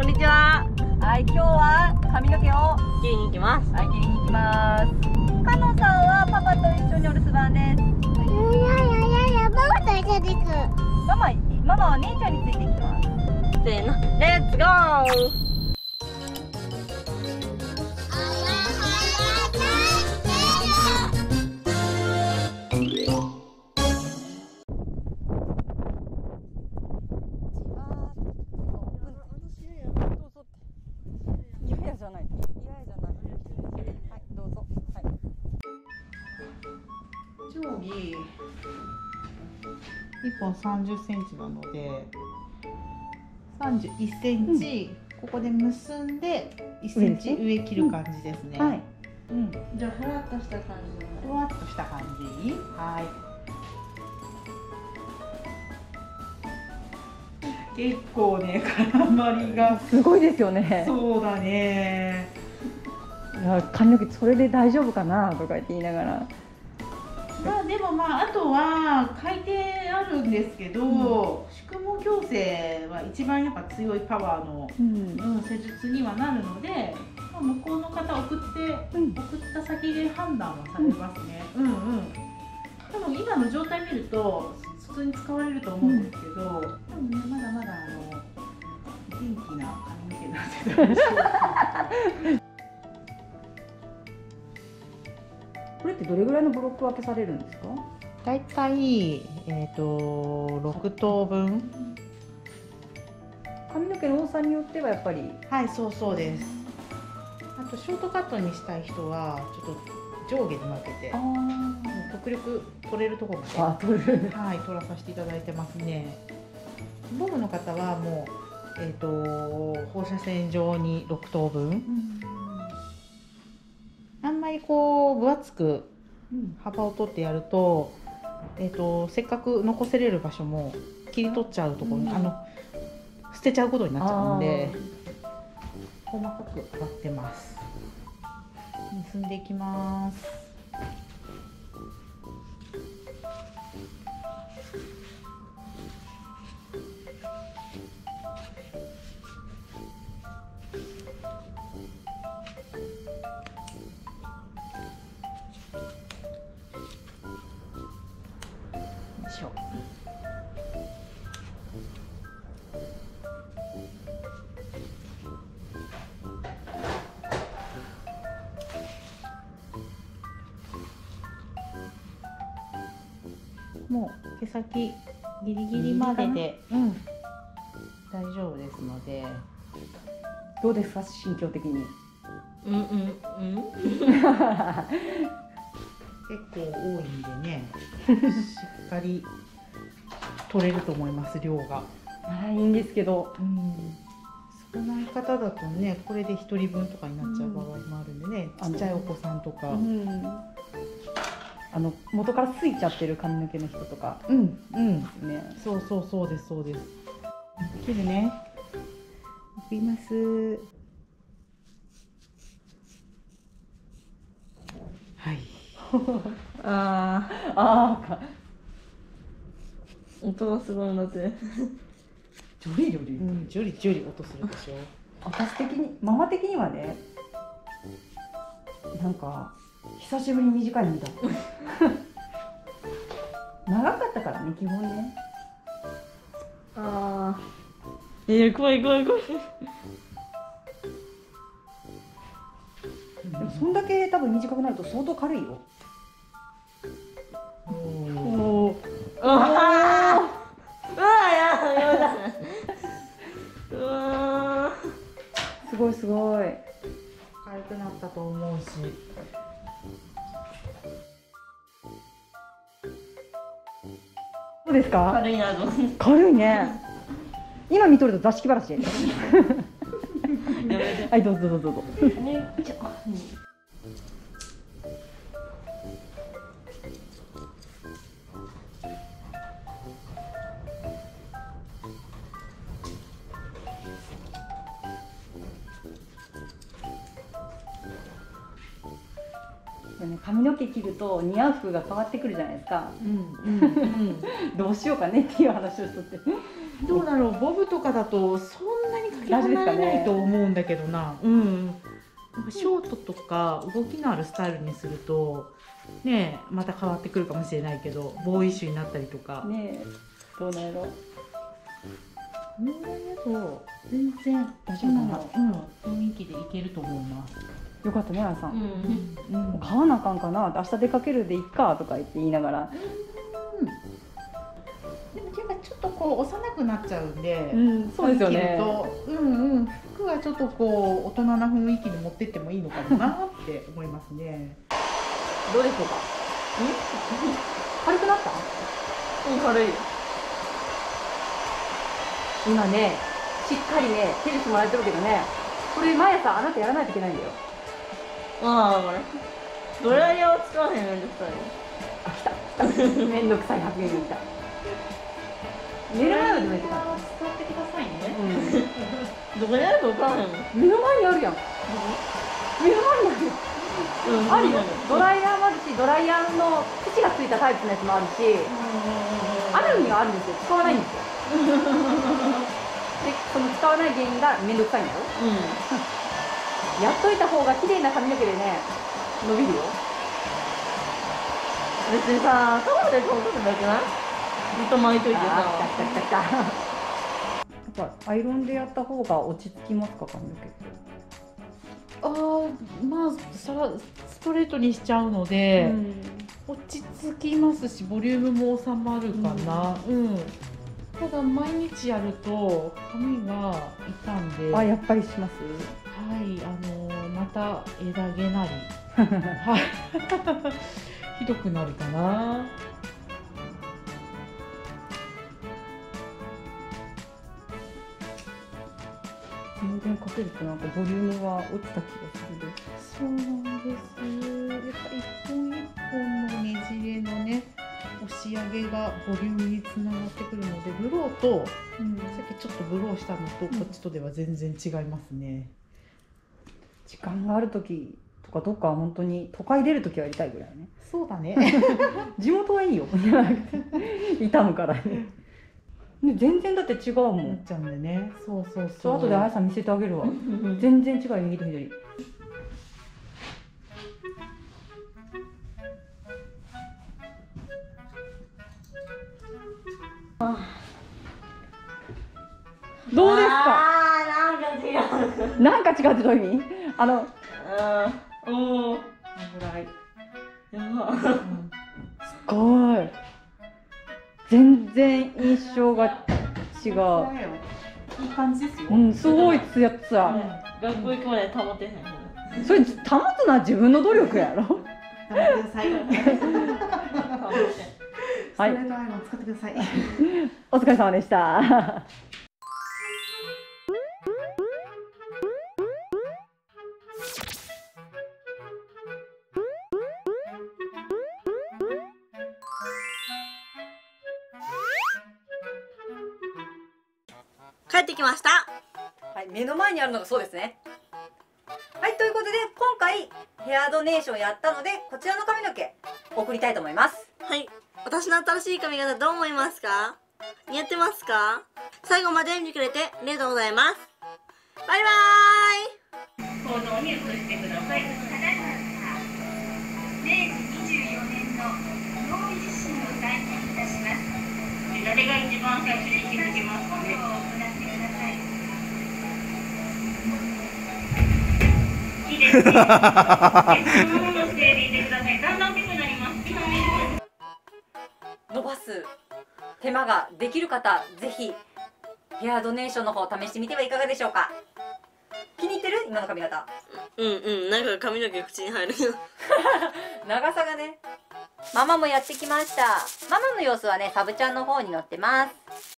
こんにちは。はい、今日は髪の毛を切りに行きます。はい、切りに行きます。かのさんはパパと一緒にお留守番です。いやいやいやいや、ママと一緒に行く。ママ、ママは姉ちゃんについていきます。せーの、レッツゴー。定規1本30センチなので31センチ、ここで結んで1センチ上切る感じですね。はい。うん、じゃあ、ふわっとした感じで。ふわっとした感じ。はい。結構ね絡まりがすごいですよね。そうだね。いや、髪の毛それで大丈夫かなとか言って言いながら。まあでもまああとは書いてあるんですけど、宿毛矯正は一番やっぱ強いパワーの、うん。うん、施術にはなるので、まあ、向こうの方送って、うん送った先で判断はされますね。うん、うん、多分今の状態見ると普通に使われると思うんですけど、多分ねまだまだあの元気な髪の毛なんてどれぐらいのブロック分けされるんですか？だいたいえっ、と六等分。髪の毛の多さによってはやっぱり。はい、そうそうです。あとショートカットにしたい人はちょっと上下に分けて、もう極力取れるところまあ、取る。で、はい、取らさせていただいてますね。ボブの方はもうえっ、と放射線状に6等分。あんまりこう分厚く幅を取ってやると、えっ、とせっかく残せれる場所も切り取っちゃうところに、うん。あの捨てちゃうことになっちゃうんで。細かく割ってます。結んでいきますしょもう毛先ギリギリまでで、うん、大丈夫ですので。どうですか、心境的に。うんうんうん。結構多いんでねしっかり取れると思います量が、あ、いいんですけど。うん、少ない方だとねこれで1人分とかになっちゃう場合もあるんでね、うん。ちっちゃいお子さんとか、うん。あの元からついちゃってる髪の毛の人とか。うん。うん。ね。そうそうそうですそうです。切るね。切ります。はいあああ、ー、音がすごいので。ジョリジョリ、うん、ジョリジョリ音するでしょ私的にママ的にはね。なんか久しぶりに短いの見た。長かったからね基本ね。ああ。えー、怖い怖い怖い。でもそんだけ多分短くなると相当軽いよ。わあ。うわあ、や、やだ。うわすごいすごい。軽くなったと思うしどうですー。か？軽いなと。軽いね。今見とると座敷話。やめて。はいどうぞどうぞどうぞ。ね、髪の毛切ると似合う服が変わってくるじゃないですか。うんうんうん。どうしようかねっていう話をしとって。どうだろうボブとかだとそんなにかけ大丈夫ですかないとね思うんだけどな。うん。ショートとか動きのあるスタイルにするとねえまた変わってくるかもしれないけどボーイッシュになったりとか、ねえどうなんやろ。年齢だと全然大丈夫かな。うん、雰囲気でいけると思います。よかったねあやさん、うん。う買わなあかんかな。明日出かけるでいっかとか言って言いながら。でもていうかちょっとこう幼くなっちゃうんで、うんそうですよね。うんうん。服はちょっとこう大人な雰囲気に持ってってもいいのかもなって思いますね。どうでしょうか。軽くなった？うん軽い。よ今ねしっかりね手してもらえてるけどね。これ毎朝あなたやらないといけないんだよああこれ。ドライヤーを使わへんめんどくさいあ来た。めんどくさい発言が来た。寝る前まで寝てた使ってくださいね。うん。どこにあるか分からへん目の前にあるやん。目の前にある。ようん。あるよドライヤーもあるしドライヤーの縁がついたタイプのやつもあるしあるにはあるんですよ。使わないんですよ。でその使わない原因がめんどくさいんだよ。うんやっといた方が綺麗な髪の毛でね伸びるよ。別にさタオルで飛んとくだけない？ずっと巻いといてさ。来た来た来た来た。やっぱアイロンでやった方が落ち着きますか髪の毛って？ああまあさらストレートにしちゃうので、落ち着きますしボリュームも収まるかな。うん。ただ毎日やると髪が傷んで、はい、あやっぱりします？あのまた枝毛なり、はい、ひどくなるかな。全然かけるとなんかボリュームが落ちた気がするそうなんです。やっぱ一本一本のねじれのね押し上げがボリュームにつながってくるのでブローとさっきちょっとブローしたのとこっちとでは全然違いますね。時間がある時とかどっか本当に都会出る時はやりたいぐらいね。そうだね。地元はいいよ。痛むからね。ね全然だって違うもなっんちゃうんでね。そうそうちそう。ょ後であやさん見せてあげるわ。全然違う右と左。どうですか？なんか違う。なんか違うってどういう意味？あのうんおーぐらい。やば。うんすごい。全然印象が違う。いい感じですよ。うんすごいツヤツヤ。学校行くまで保てへん。それ保つのは自分の努力やろ？はい。お疲れ様でした帰ってきましたはい、目の前にあるのがそうですね。はい、ということで今回ヘアドネーションやったのでこちらの髪の毛送りたいと思います。はい私の新しい髪型どう思いますか？似合ってますか？最後まで見てくれてありがとうございますバイバーイ行動に移してください。ただいま明治24年の農地震を体験いたします。誰が一番最初に気づきますかね。行ってください。いいですね。そのまましていてください。だんだん大きくなります。伸ばす手間ができる方ぜひヘアドネーションの方試してみてはいかがでしょうか？気に入ってる？今の髪型。うんうんなんか髪の毛口に入るよ 長さがね。ママもやってきました。ママの様子はねサブちゃんの方に載ってます